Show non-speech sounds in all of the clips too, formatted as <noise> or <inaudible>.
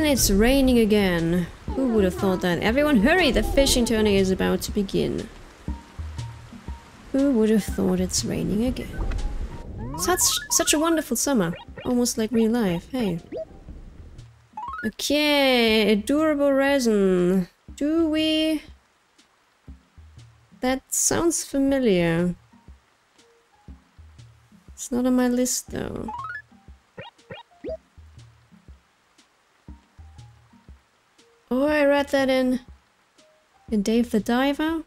And it's raining again. Who would have thought that? Everyone hurry, the fishing tourney is about to begin. Who would have thought it's raining again? Such such a wonderful summer. Almost like real life, hey. Okay, durable resin. Do we... That sounds familiar. It's not on my list though. Oh, I read that in... In Dave the Diver?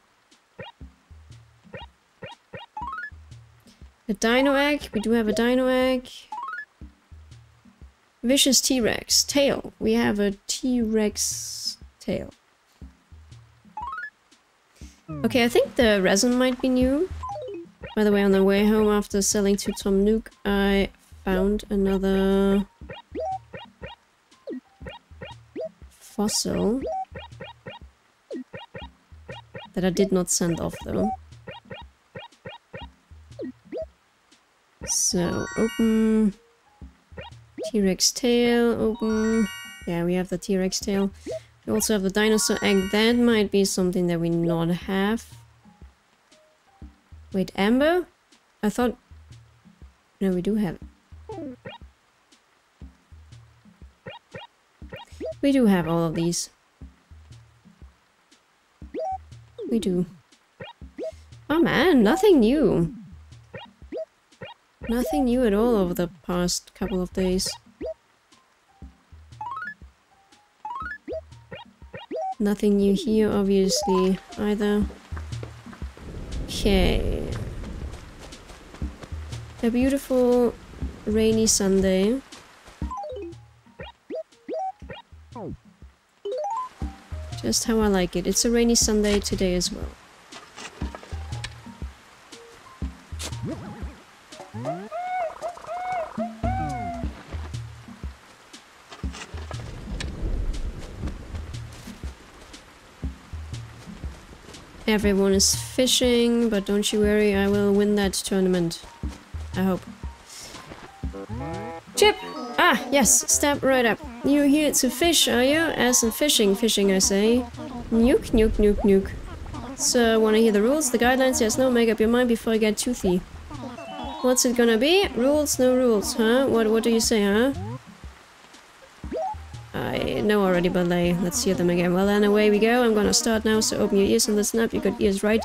A dino egg. We do have a dino egg. Vicious T-Rex. Tail. We have a T-Rex tail. Okay, I think the resin might be new. By the way, on the way home after selling to Tom Nook, I found another fossil that I did not send off though. So, open T-Rex tail, open. Yeah, we have the T-Rex tail. We also have the dinosaur egg. That might be something that we not have. Wait, amber? I thought... No, we do have We do have all of these. We do. Oh man, nothing new. Nothing new at all over the past couple of days. Nothing new here, obviously, either. Okay. A beautiful rainy Sunday. Just how I like it. It's a rainy Sunday today as well. Everyone is fishing, but don't you worry, I will win that tournament. I hope. Chip! Ah, yes, step right up. You here to fish, are you? As in fishing, fishing I say. Nuke, nuke, nuke, nuke. So, wanna hear the rules, the guidelines? Yes, no, make up your mind before I get toothy. What's it gonna be? Rules, no rules, huh? What, what do you say, huh? I know already, but like, let's hear them again. Well then, away we go. I'm gonna start now, so open your ears and listen up. You got ears right.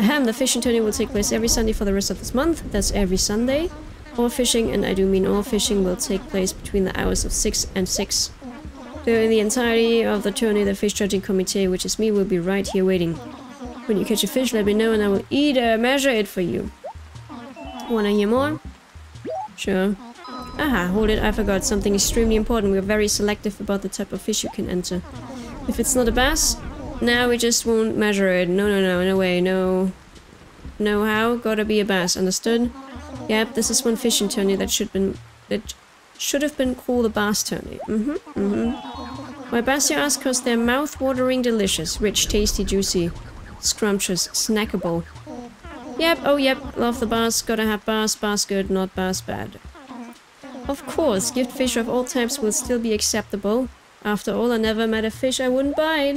Ahem, the fishing tournament will take place every Sunday for the rest of this month. That's every Sunday. All fishing, and I do mean all fishing, will take place between the hours of 6 and 6. During the entirety of the tourney, the fish judging committee, which is me, will be right here waiting. When you catch a fish, let me know and I will either uh, measure it for you. Wanna hear more? Sure. Aha, hold it, I forgot something extremely important. We're very selective about the type of fish you can enter. If it's not a bass, now we just won't measure it. No, no, no, no way, no... No how? Gotta be a bass, understood? Yep, this is one fishing tourney that should been... That should have been called a bass tourney. Mm-hmm, mm-hmm. Why bass, you ask? Because they're mouth-watering delicious. Rich, tasty, juicy. Scrumptious, snackable. Yep, oh yep, love the bass. Gotta have bass, bass good, not bass bad. Of course, gift fish of all types will still be acceptable. After all, I never met a fish I wouldn't bite.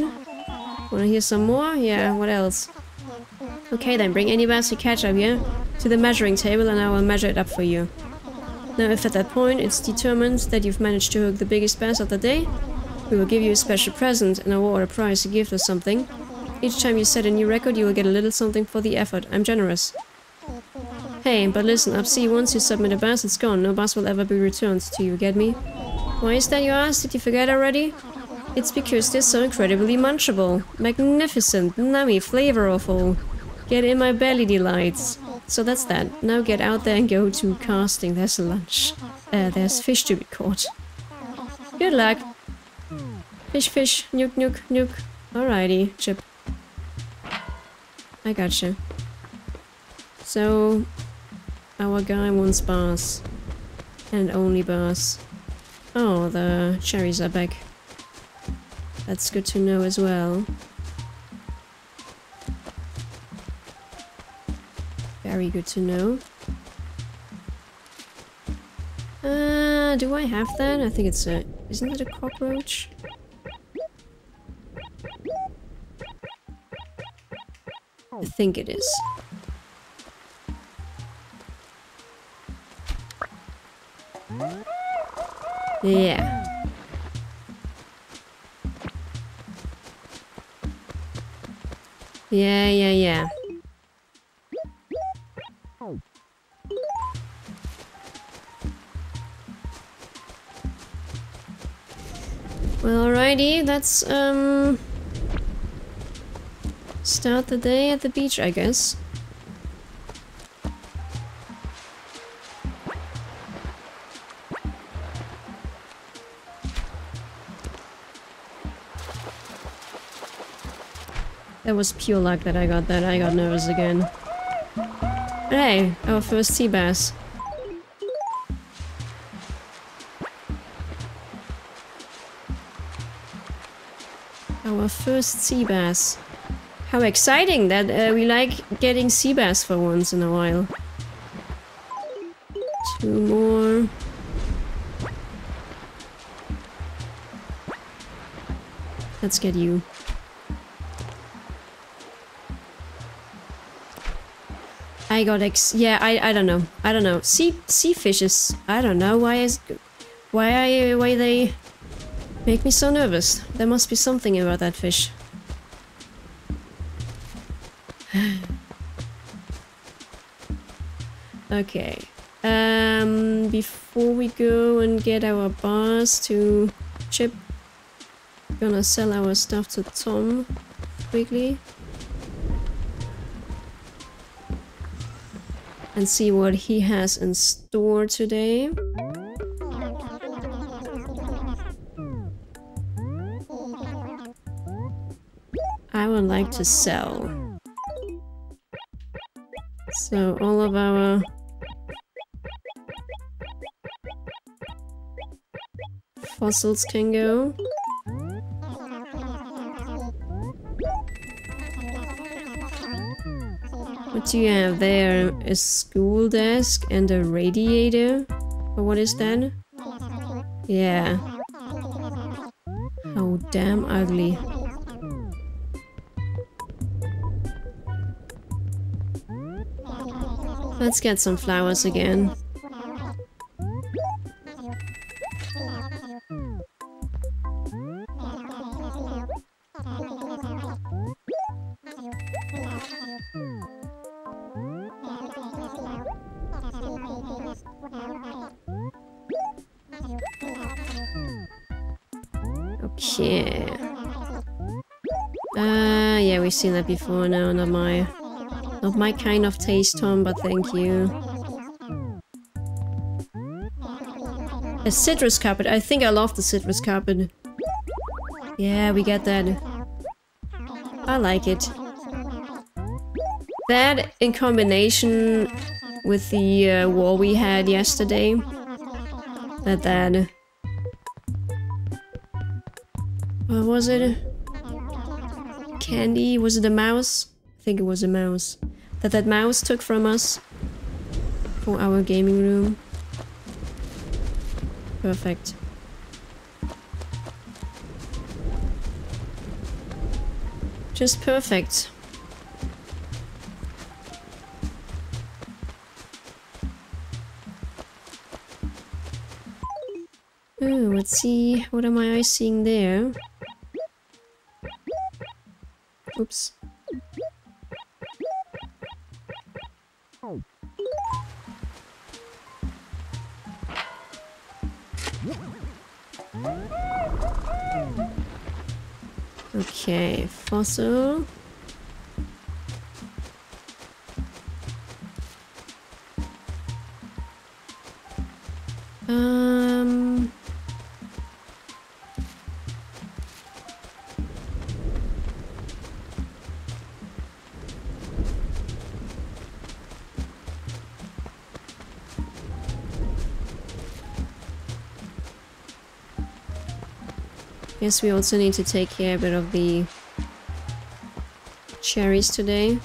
Wanna hear some more? Yeah, what else? Okay then, bring any bass you catch up here to the measuring table and I will measure it up for you. Now if at that point it's determined that you've managed to hook the biggest bass of the day, we will give you a special present, an award, a prize, a gift or something. Each time you set a new record you will get a little something for the effort. I'm generous. Hey, but listen up, see, once you submit a bass, it's gone. No bass will ever be returned to you, get me? Why is that, you ask? Did you forget already? It's because they're so incredibly munchable. Magnificent, nummy, flavorful. Get in my belly delights. So that's that. Now get out there and go to casting. There's a lunch. Uh, there's fish to be caught. Good luck. Fish, fish, nuke, nuke, nuke. Alrighty, Chip. I gotcha. So, our guy wants bars. And only bars. Oh, the cherries are back. That's good to know as well. Very good to know. Uh, do I have that? I think it's a... Isn't it a cockroach? I think it is. Yeah. Yeah, yeah, yeah. Let's, um... Start the day at the beach, I guess. That was pure luck that I got that. I got nervous again. Hey, our first sea bass. Our first sea bass. How exciting that uh, we like getting sea bass for once in a while. Two more. Let's get you. I got ex- yeah, I, I don't know. I don't know. Sea, sea fishes. I don't know why is- why I, why they make me so nervous. There must be something about that fish. <sighs> okay. Um, before we go and get our bars to Chip, gonna sell our stuff to Tom quickly. and see what he has in store today. Would like to sell. So all of our fossils can go. What do you have there? A school desk and a radiator? Or what is that? Yeah. How damn ugly. Let's get some flowers again. Okay. Uh, yeah, we've seen that before now, not my... Not my kind of taste, Tom, but thank you. A citrus carpet. I think I love the citrus carpet. Yeah, we get that. I like it. That in combination with the uh, war we had yesterday. That that... What was it? Candy? Was it a mouse? I think it was a mouse. That that mouse took from us. For our gaming room. Perfect. Just perfect. Oh, let's see. What am I seeing there? Oops. Okay, fossil. Um... Guess we also need to take care a bit of the cherries today.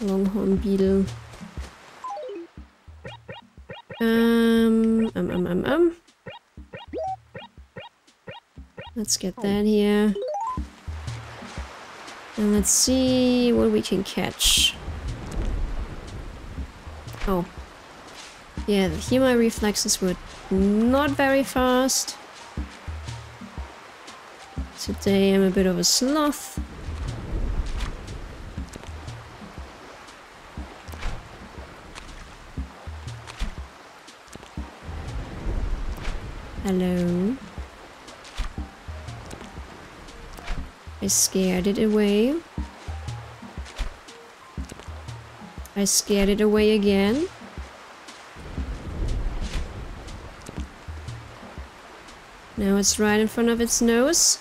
Longhorn beetle. Um, um, um, um, um. Let's get that here. And let's see what we can catch. Oh. Yeah, here my reflexes were not very fast. Today I'm a bit of a sloth. Hello. I scared it away. I scared it away again. Now it's right in front of its nose.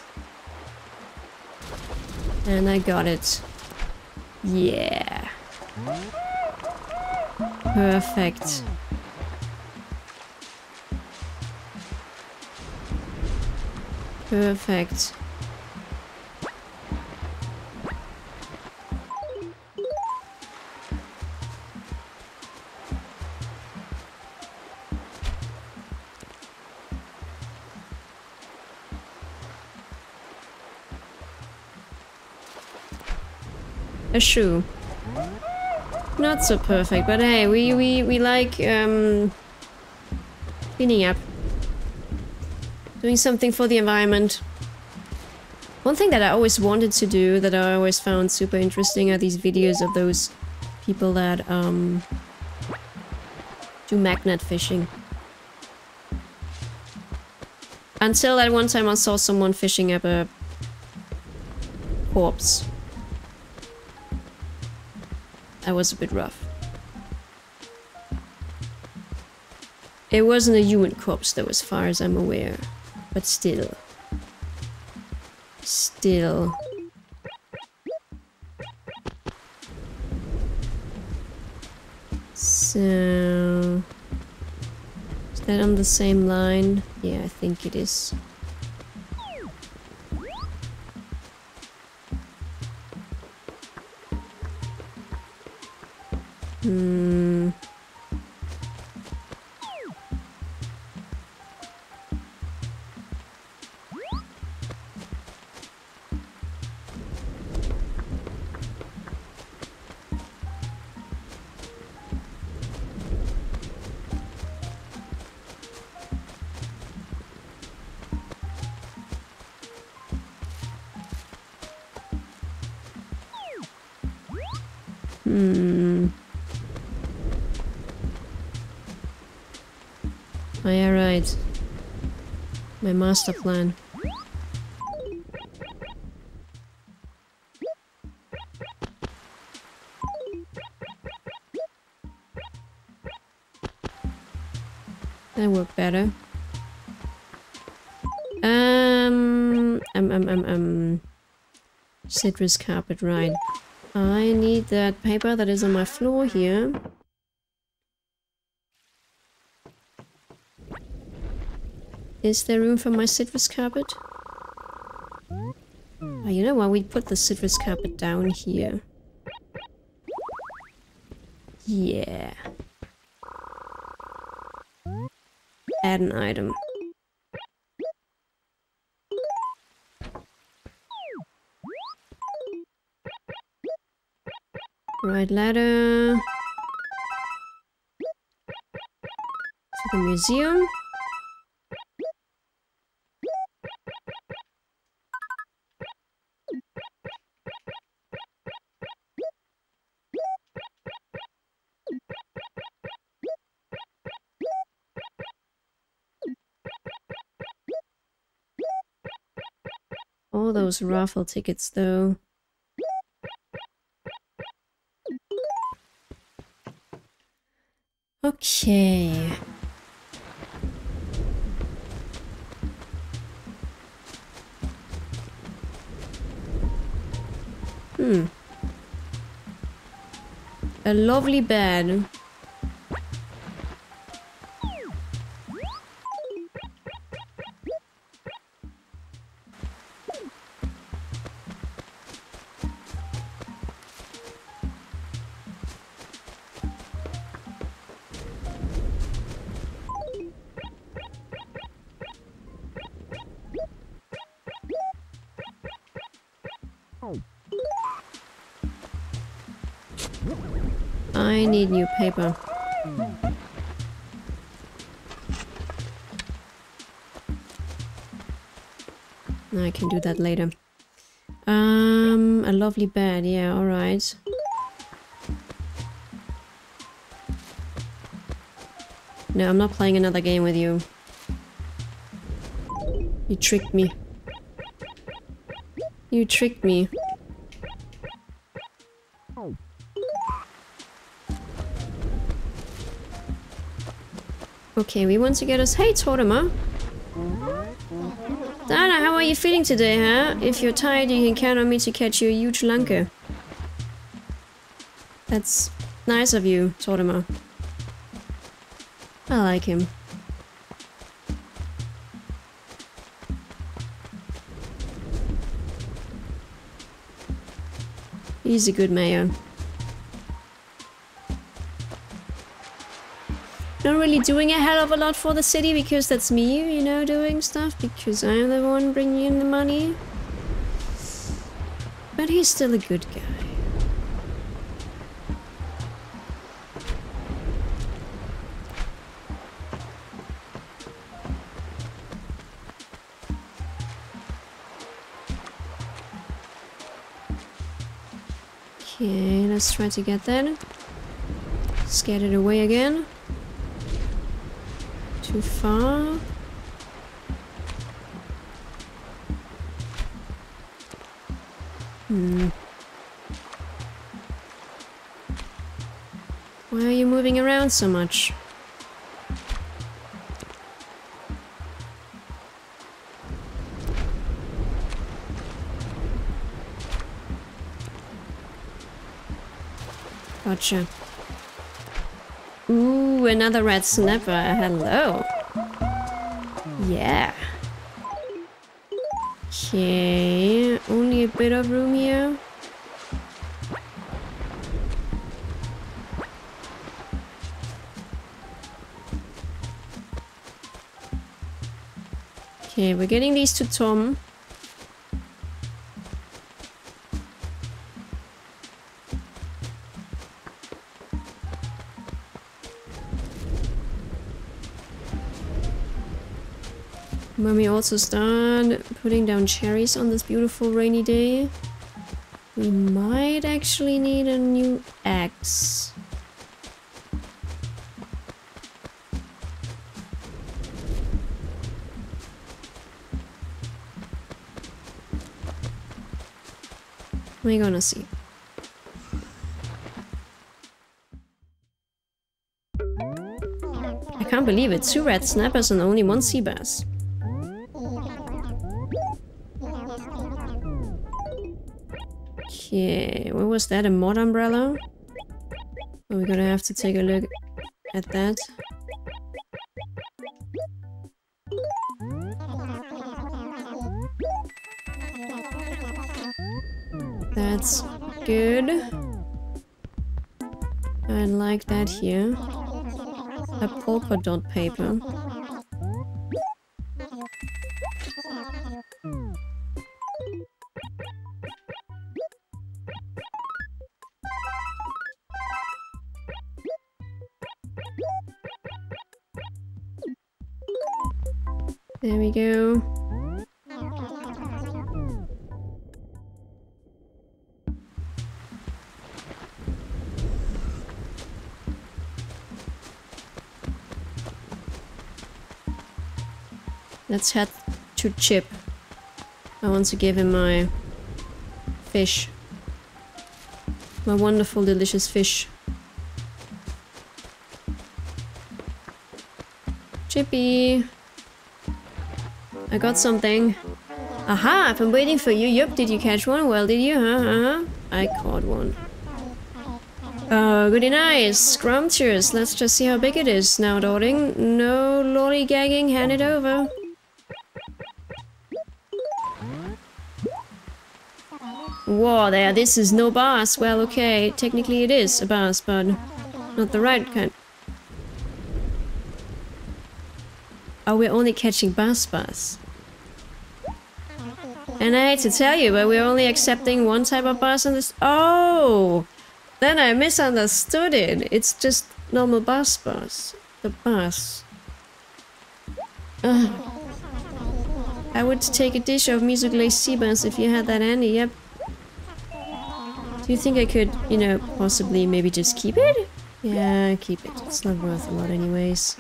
And I got it. Yeah. Perfect. Perfect. A shoe. Not so perfect, but hey, we, we, we like um, cleaning up. Doing something for the environment. One thing that I always wanted to do, that I always found super interesting are these videos of those people that um, do magnet fishing. Until that one time I saw someone fishing up a corpse. That was a bit rough. It wasn't a human corpse though, as far as I'm aware. But still. Still. So... Is that on the same line? Yeah, I think it is. Hmm. Oh yeah, right. My master plan. That worked better. Um, um, um, um, um. Citrus carpet, right. I need that paper that is on my floor here. Is there room for my citrus carpet? Oh, you know what? We put the citrus carpet down here. Yeah. Add an item. Right ladder. To the museum. All those raffle tickets though. Okay. Hmm. A lovely bed. Need new paper. I can do that later. Um, a lovely bed. Yeah, alright. No, I'm not playing another game with you. You tricked me. You tricked me. Okay, we want to get us... Hey, Tortimer! Dana, how are you feeling today, huh? If you're tired, you can count on me to catch you a huge lunker. That's nice of you, Tortimer. I like him. He's a good mayor. Not really doing a hell of a lot for the city because that's me, you know, doing stuff because I'm the one bringing in the money. But he's still a good guy. Okay, let's try to get that. Scared it away again too far. Hmm. Why are you moving around so much? Gotcha. Ooh, another red snapper. Hello. Yeah. Okay, only a bit of room here. Okay, we're getting these to Tom. Also start putting down cherries on this beautiful rainy day, we might actually need a new axe. We're gonna see. I can't believe it, two red snappers and only one sea bass. Okay, what was that? A mod umbrella? We're gonna have to take a look at that. That's good. I like that here. A polka dot paper. There we go. Let's head to Chip. I want to give him my fish. My wonderful, delicious fish. Chippy! I got something. Aha, I've been waiting for you. Yup, did you catch one? Well, did you? Huh? Uh huh? I caught one. Uh, goody nice. Scrumptious. Let's just see how big it is now, darling. No lollygagging, hand it over. Whoa, there, this is no bass. Well, okay, technically it is a bass, but not the right kind. Oh, we're only catching bass bass. And I hate to tell you, but we're only accepting one type of bus in this- Oh! Then I misunderstood it. It's just normal bus bus. The bus. Ugh. I would take a dish of miso glazed sea bass if you had that Andy, yep. Do you think I could, you know, possibly maybe just keep it? Yeah, keep it. It's not worth a lot anyways.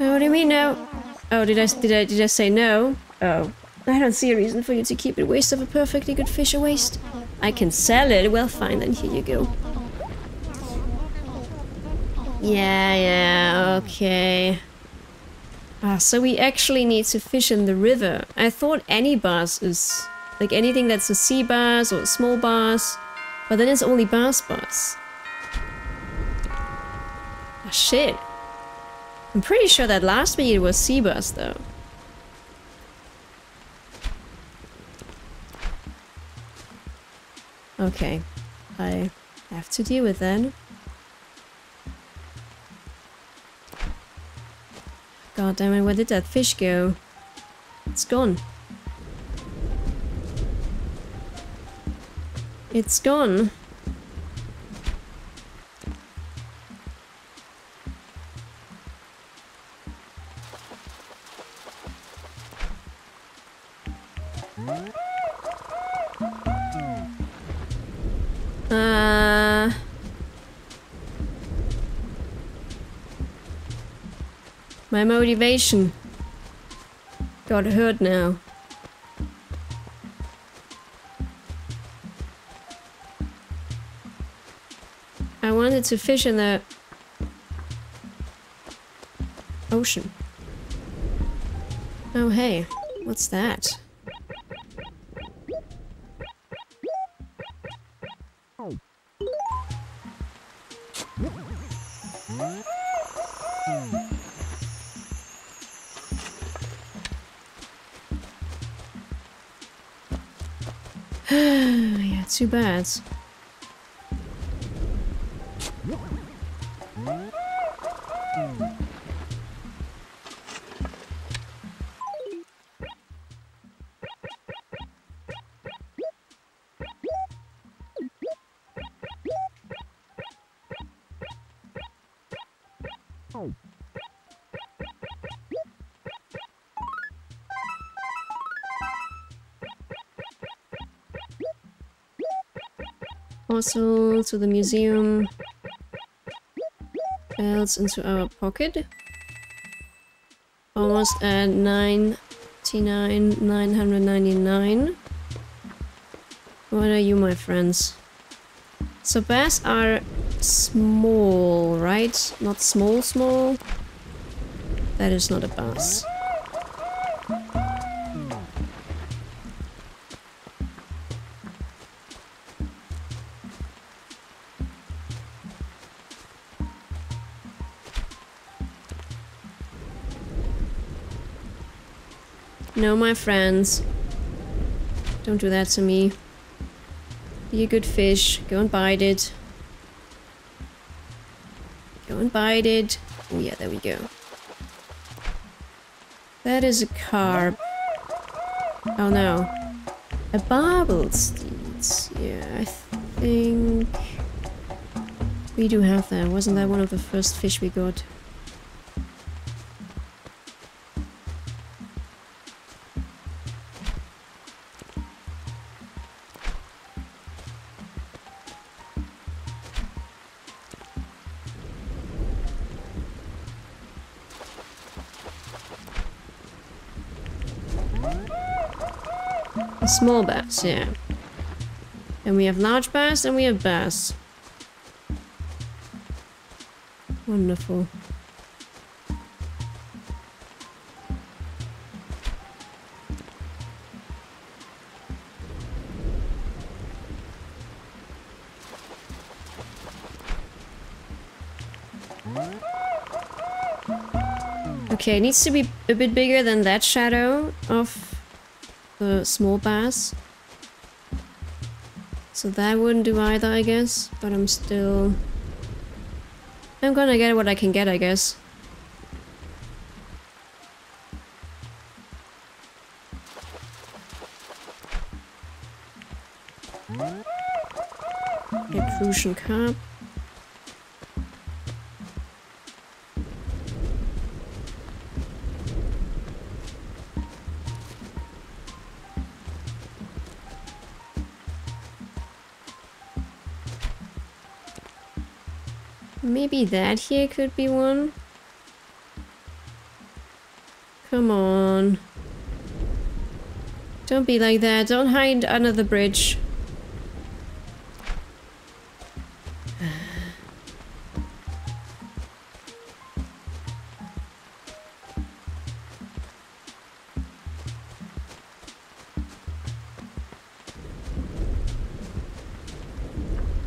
Oh, what do you mean no? Oh, did I, did I, did I say no? Oh. I don't see a reason for you to keep it. Waste of a perfectly good fish a waste. I can sell it. Well, fine, then here you go. Yeah, yeah, okay. Ah, so we actually need to fish in the river. I thought any bass is... Like anything that's a sea bass or a small bass. But then it's only bass bass. Ah, shit. I'm pretty sure that last week it was sea bass though. Okay. I have to deal with that. God damn it, where did that fish go? It's gone. It's gone. My motivation got hurt now. I wanted to fish in the ocean. Oh hey, what's that? Hmm. <sighs> yeah, too bad. Also to the museum. Else into our pocket. Almost at 99, 999. What are you, my friends? So bass are small, right? Not small, small. That is not a bass. No, my friends. Don't do that to me. Be a good fish. Go and bite it. Go and bite it. Oh yeah, there we go. That is a carp. Oh no. A barbel steeds. Yeah, I think... We do have that. Wasn't that one of the first fish we got? Small bass, yeah. And we have large bass and we have bass. Wonderful. Okay, it needs to be a bit bigger than that shadow of the small bass. So that wouldn't do either, I guess. But I'm still... I'm gonna get what I can get, I guess. Crucian carp. Maybe that here could be one. Come on. Don't be like that. Don't hide under the bridge.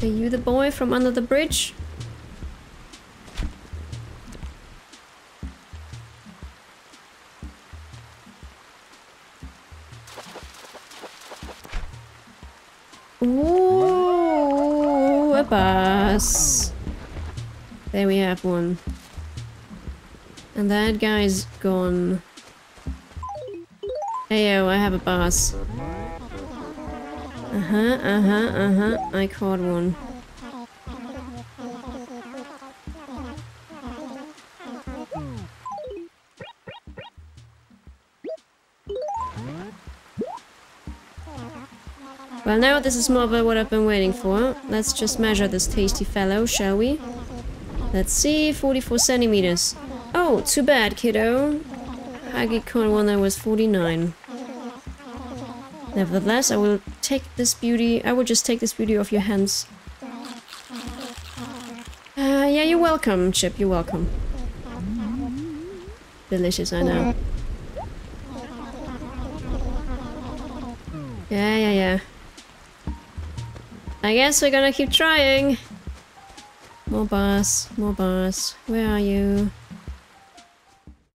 Are you the boy from under the bridge? And that guy's gone. Heyo, I have a boss. Uh-huh, uh-huh, uh-huh. I caught one. Well, now this is more about what I've been waiting for. Let's just measure this tasty fellow, shall we? Let's see, 44 centimeters. Oh, too bad, kiddo. I caught one that was 49. Nevertheless, I will take this beauty. I will just take this beauty off your hands. Uh, yeah, you're welcome, Chip. You're welcome. Delicious, I know. Yeah, yeah, yeah. I guess we're gonna keep trying. More bars, more bars. Where are you?